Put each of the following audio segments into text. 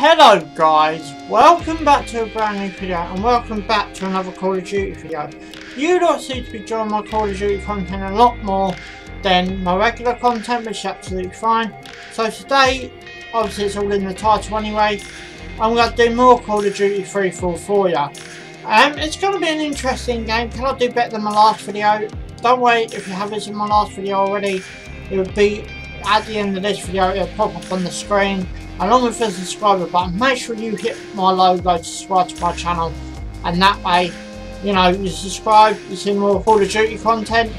Hello guys, welcome back to a brand new video and welcome back to another Call of Duty video. You lot seem to be enjoying my Call of Duty content a lot more than my regular content which is absolutely fine. So today, obviously it's all in the title anyway, I'm going to do more Call of Duty 3 4 for you. Um, it's going to be an interesting game, can I do better than my last video? Don't wait if you haven't seen my last video already, it would be at the end of this video, it'll pop up on the screen along with the subscriber button. Make sure you hit my logo to subscribe to my channel. And that way you know you subscribe you see more Call of Duty content.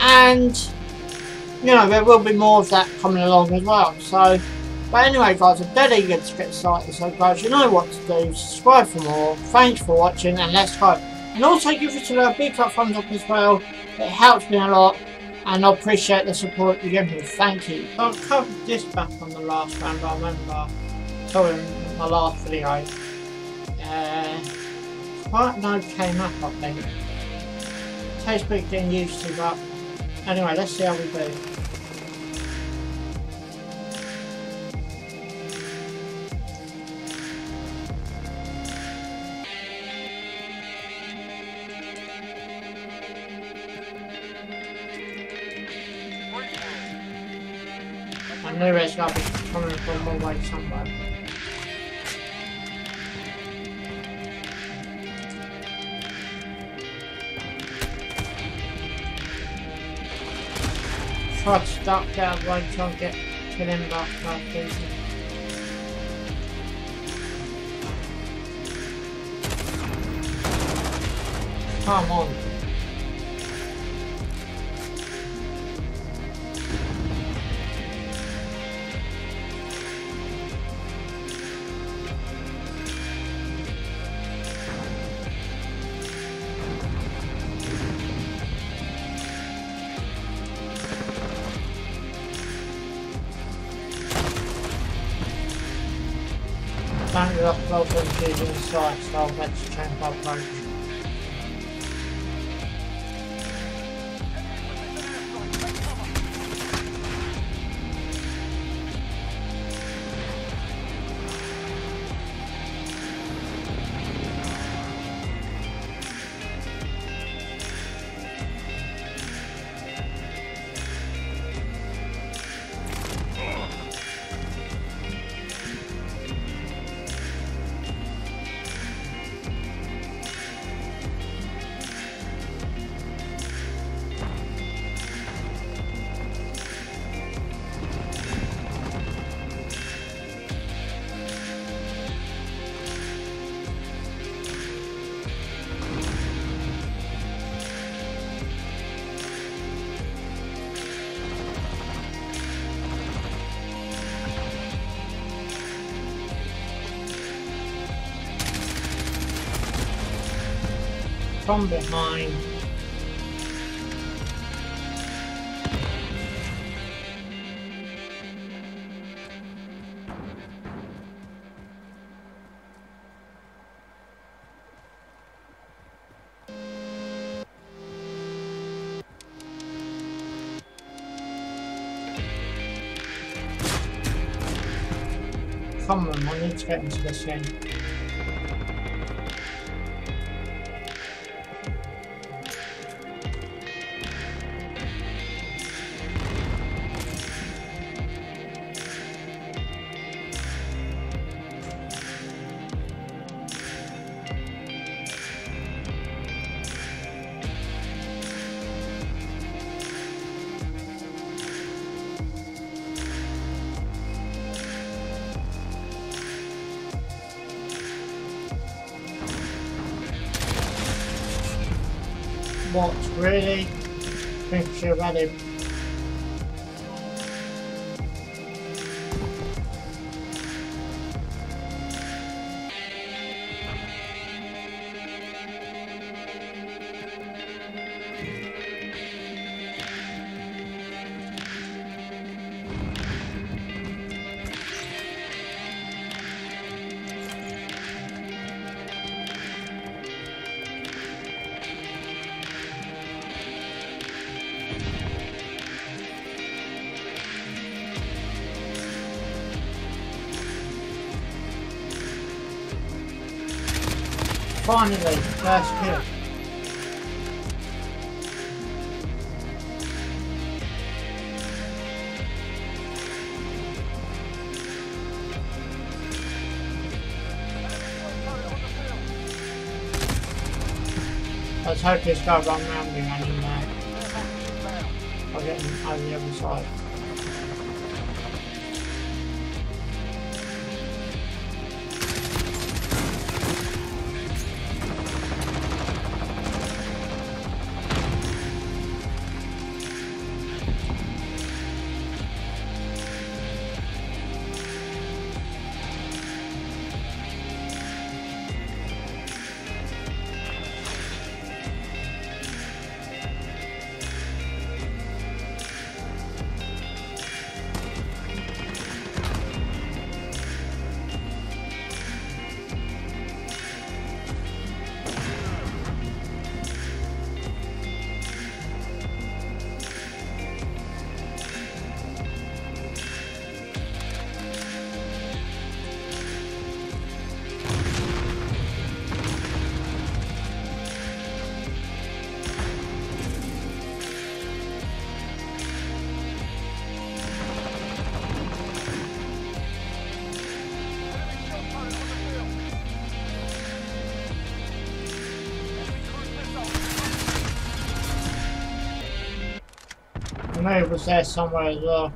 And you know there will be more of that coming along as well. So but anyway guys I'm dead eager to get started. So guys you know what to do. Subscribe for more. Thanks for watching and let's go. And also give it a big thumbs up as well. It helps me a lot and I appreciate the support you give me. Thank you. I've covered this back on the last round, I remember telling my last video. Uh, quite an okay map, I think. Takes a bit getting used to, but anyway, let's see how we do. One way. Try to stop that way, try get, him back like. Come on. Well to the site, so let's change From behind. Come on, I need to get into this game. What, really? Think you've had him. Kill. Let's hope this guy run around me running there. I'll get him over the other side. Know it was there somewhere as well.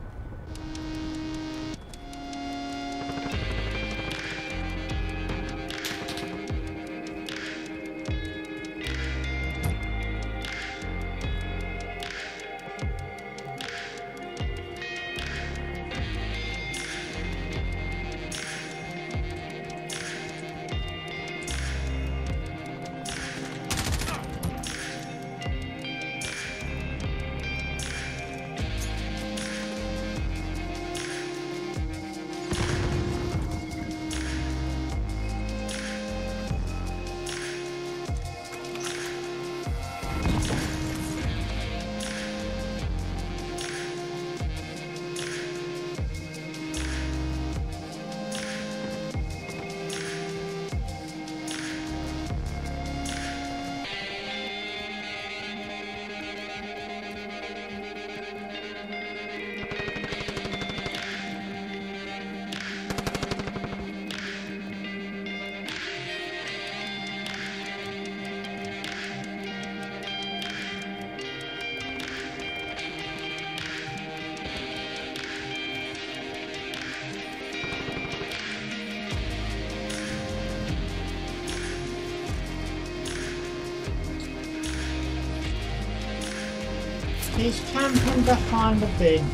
He's camping behind the bin.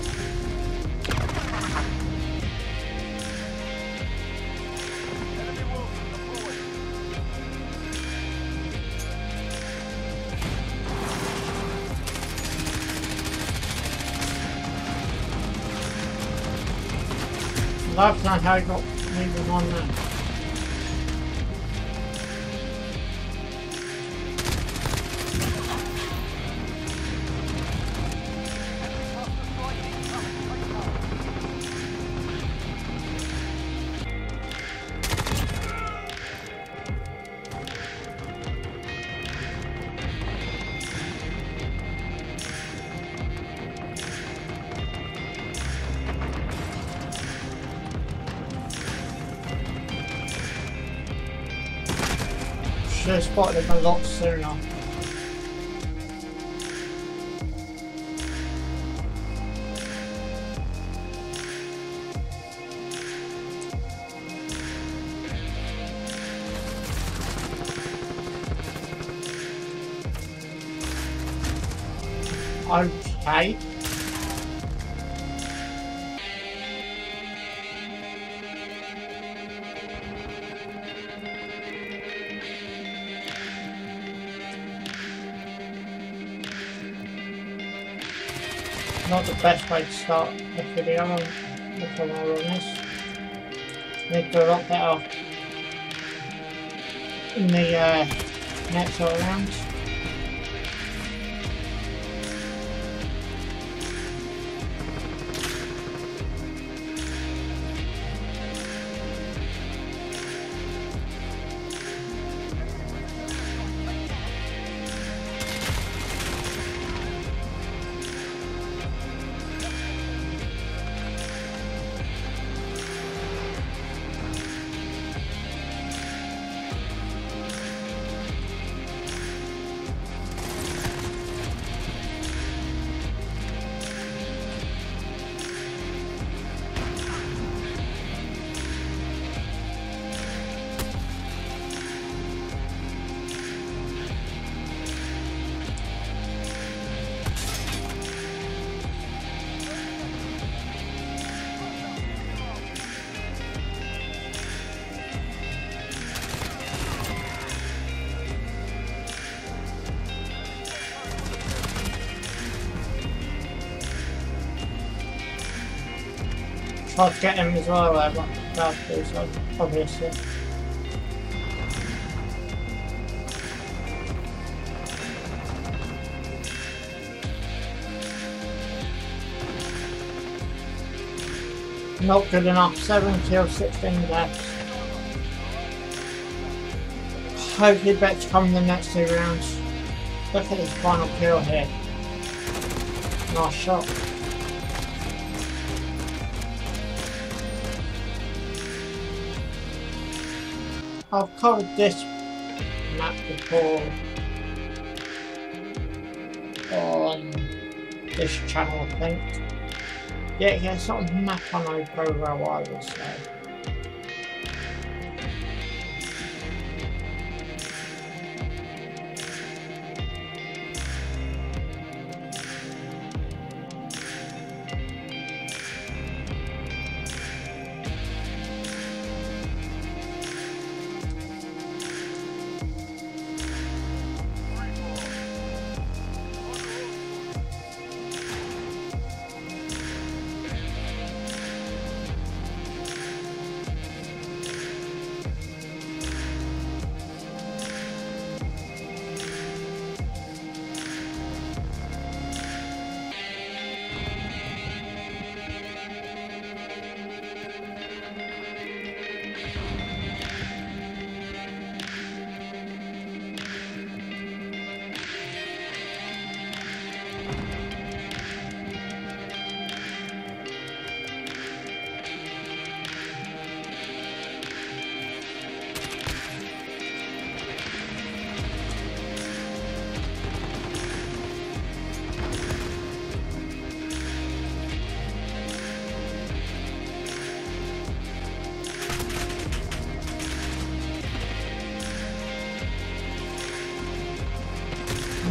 Love that how I got moving on there. Spotted him a lot sooner. Okay. The best way to start the video, if I'm all honest. Need to do a lot better in the uh, next go To get him as well, but bad do so, obviously. Not good enough. 7 kills, 16 deaths. Hopefully better come in the next two rounds. Look at his final kill here. Nice shot. I've covered this map before on this channel I think. Yeah, yeah, it's not a map I know very well either, so.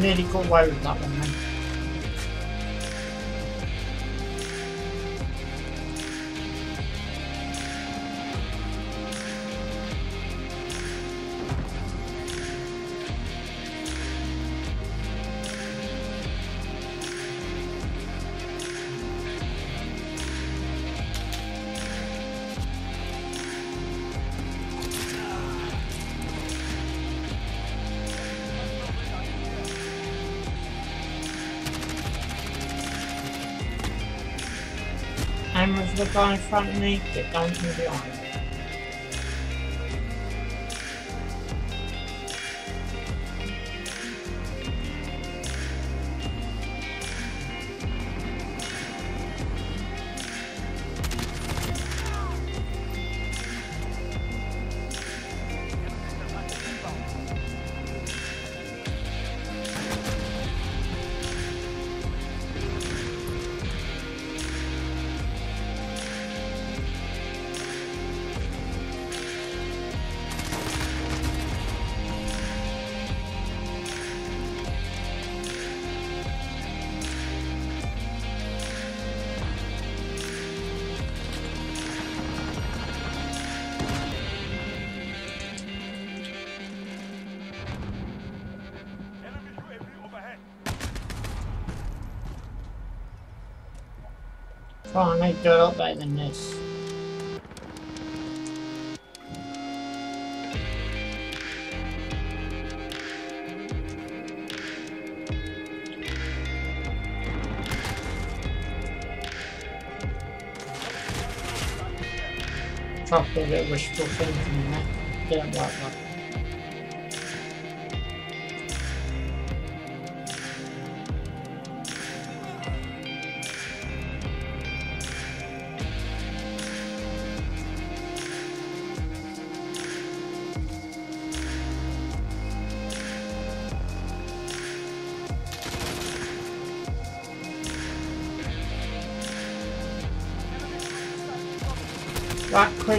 Nearly got away with that one then. The guy in front of me, get down from behind. On, I do a lot better than this. To a bit wishful thinking there. Didn't like that.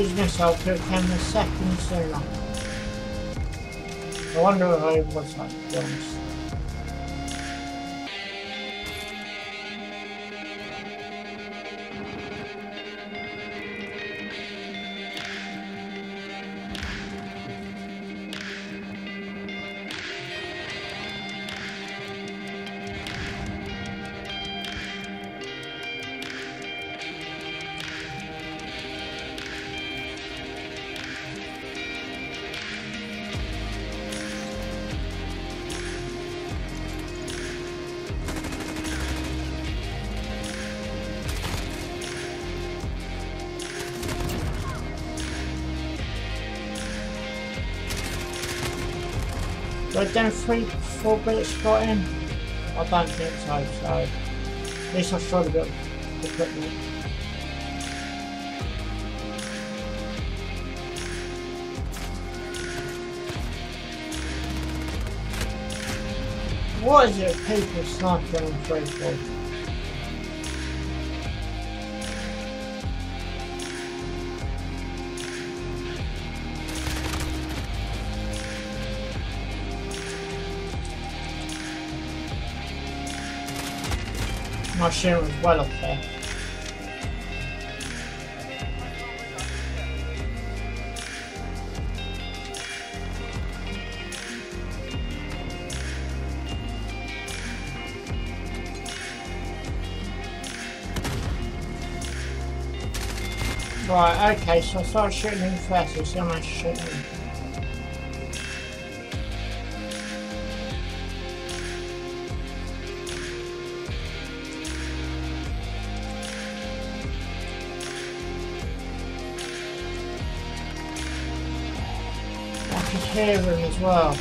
Missile took him a second sooner. I wonder if I was like, to honest. But then three, four bullets got in? I don't think so, so at least I've shot a bit of equipment. What is it people sniping on free for? My share was well up there. Right, okay, so I start shooting him first, so how much shooting him. Can as well.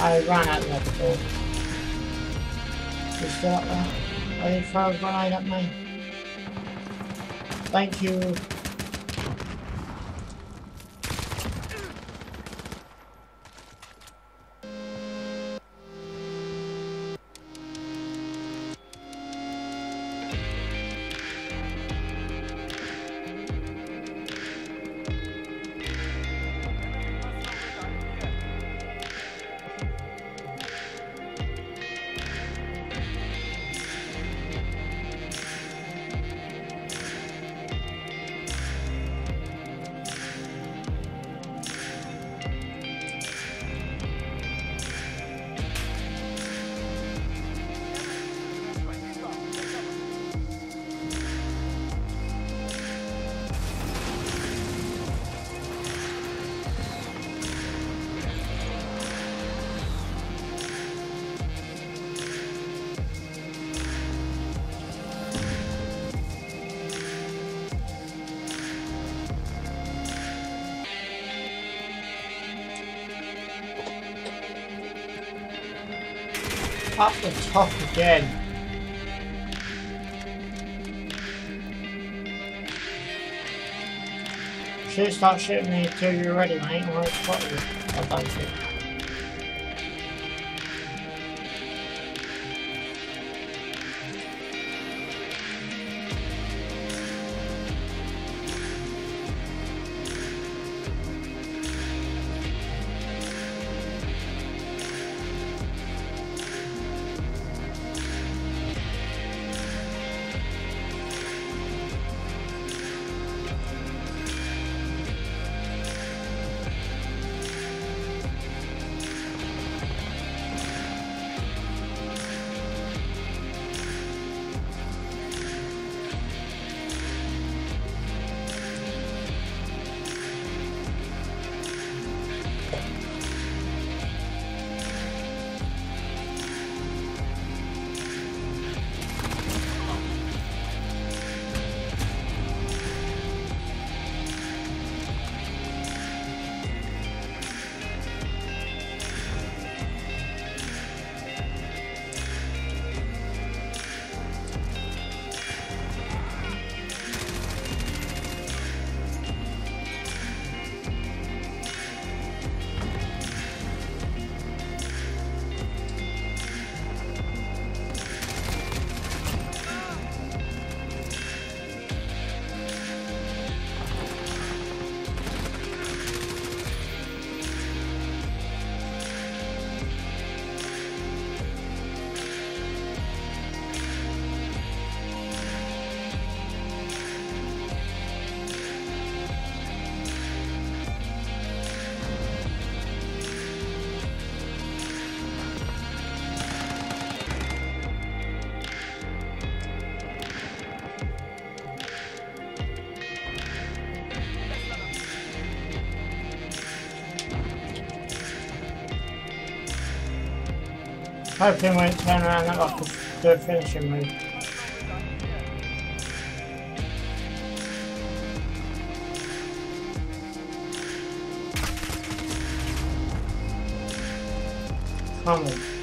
I ran out of other door. He's still up there. I didn't throw a grenade at me. Thank you. Up the top again. Should start shooting me until you're ready, mate, I'll spot you. I don't think. I think we turn around and I could do finishing move. Come on.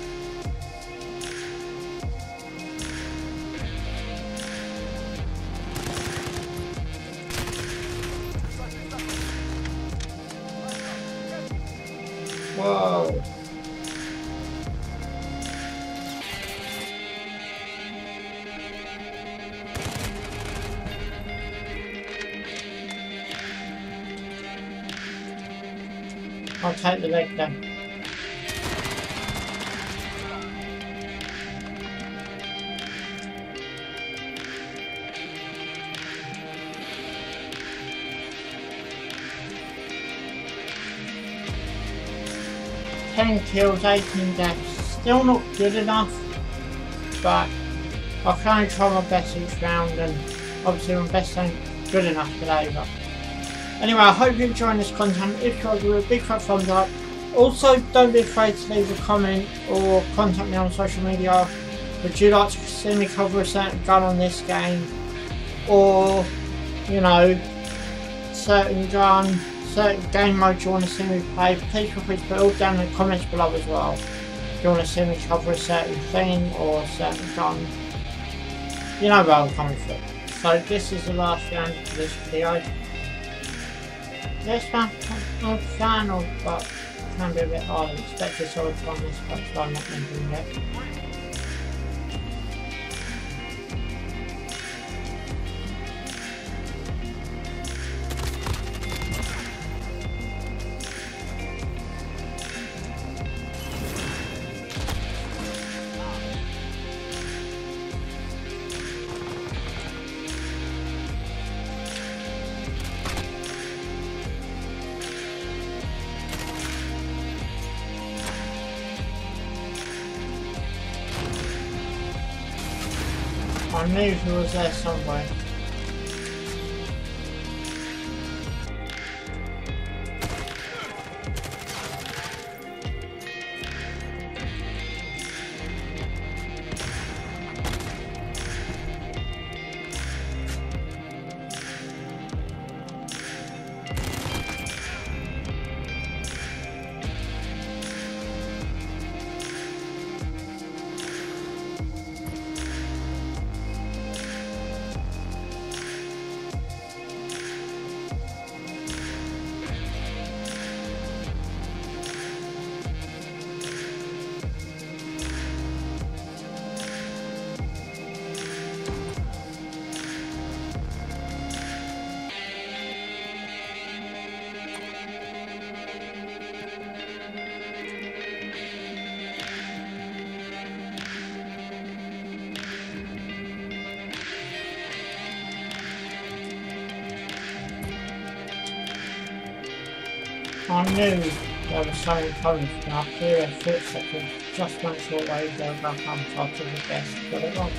10 kills, 18 deaths. Still not good enough, but I'll try and try my best each round and obviously my best ain't good enough today. But anyway, I hope you're enjoying this content. If you are, give a big fat thumbs up. Also, don't be afraid to leave a comment or contact me on social media. Would you like to see me cover a certain gun on this game? Or, you know, certain gun certain game mode you want to see me play? Please feel free to put it all down in the comments below as well. If you want to see me cover a certain thing or a certain gun, you know where I'm coming from. So this is the last round of this video. This one, fan of, but can be a bit hard. I expect to sort of on this, but I'm not going to do it. I knew he was there somewhere. I knew there was something coming from up here, a footstep, just make sure they go back on top of the desk, got it wrong.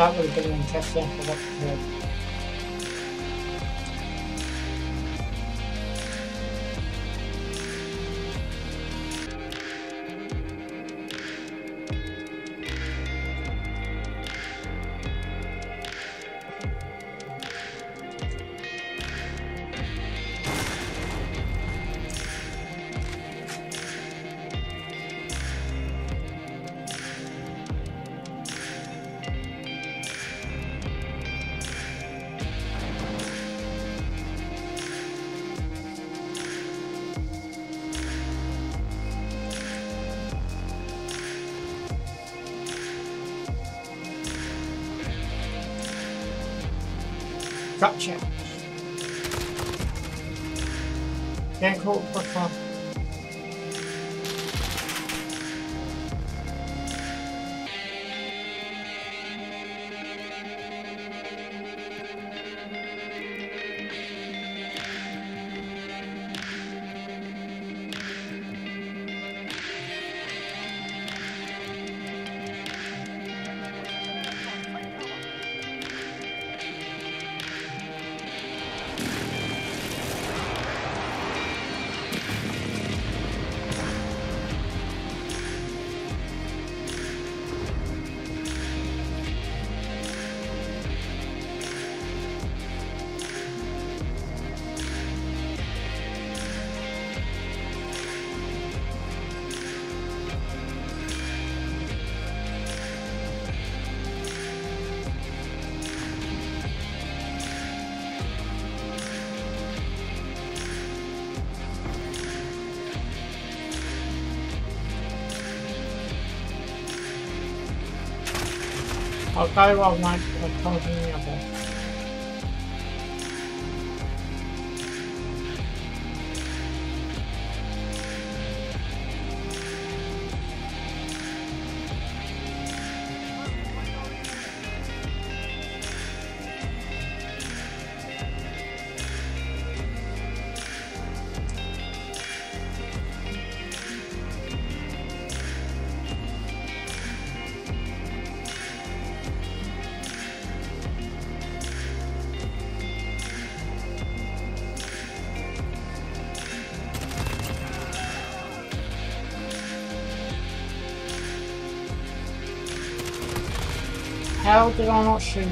That would have been interesting I'll go on like a continue How did I not shoot?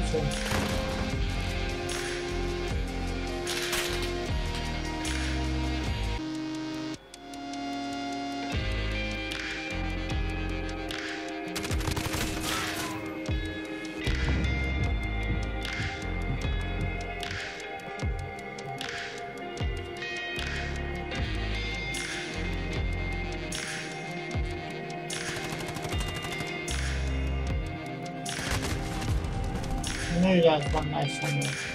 There was one there somewhere.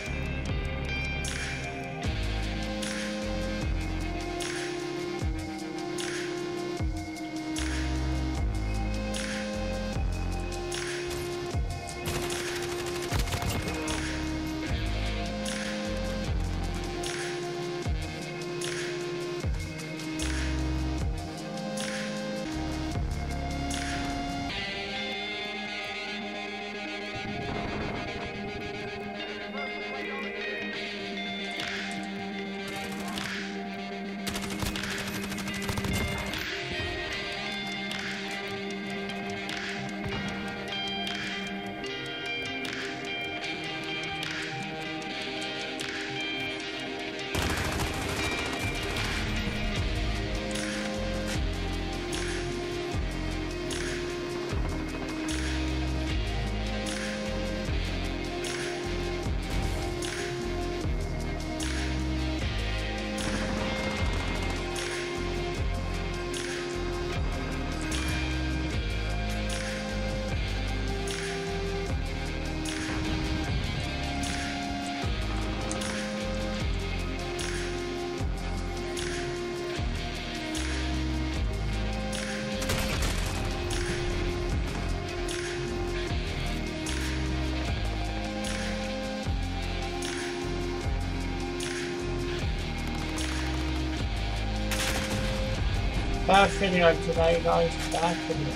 Bad video today guys, bad video.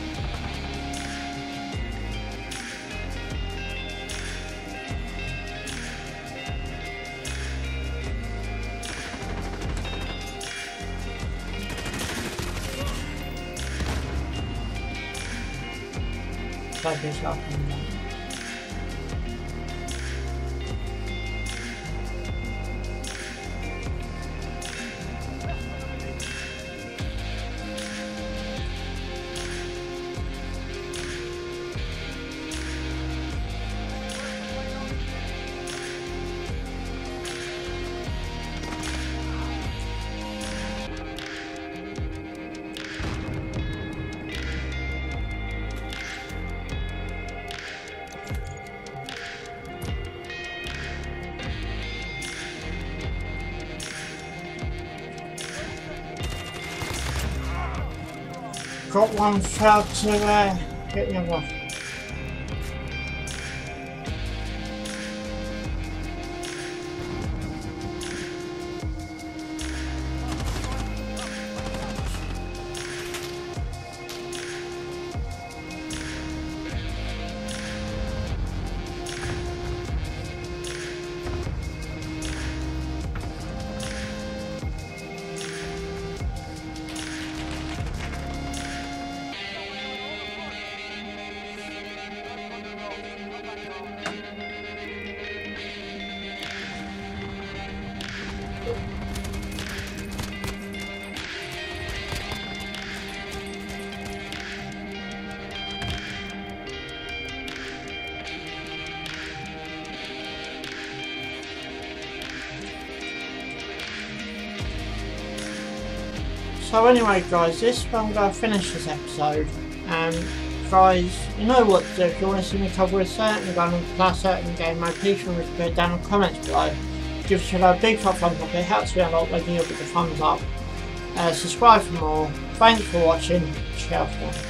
This up one failed to uh, get other off. So anyway guys, this I'm going to finish this episode. Um, guys, you know what to do. If you want to see me cover a certain gun and play a certain game, my please remember to put down in the comments below. Give us a big fat thumbs up, it helps me a lot when you give it the thumbs up. Uh, subscribe for more. Thanks for watching. Ciao for now.